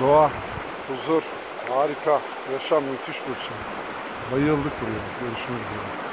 Doğa, huzur, harika, yaşam müthiş bir şey. Bayıldık buraya. Görüşmek üzere.